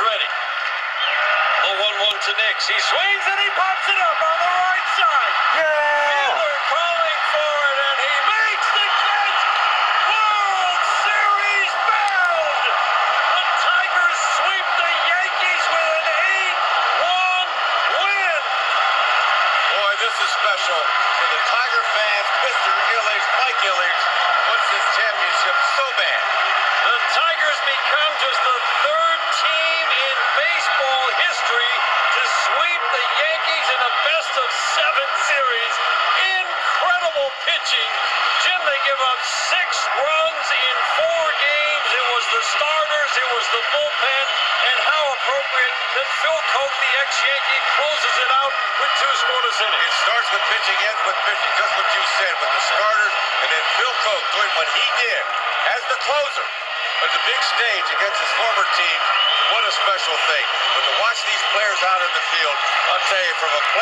ready. The 1-1 to Nix. He swings and he pops it up on the right side. Yeah! Fielder calling for it, and he makes the catch. World Series bound. The Tigers sweep the Yankees with an 8-1 win. Boy, this is special for the Tiger fans. Mr. Ilitch, Mike Ilitch, wants this championship so bad. The Tigers become just the third team in baseball history to sweep the Yankees in a best of seven series. Incredible pitching. Jim, they give up six runs in four games. It was the starters, it was the bullpen, and how appropriate that Phil Coke, the ex-Yankee, closes it out with two scoreless innings. It starts with pitching, ends with pitching, just what you said, with the starters, and then Phil Coke doing what he did as the closer on the big stage against his former team. What a special thing. But to watch these players out in the field, I'll tell you, from a player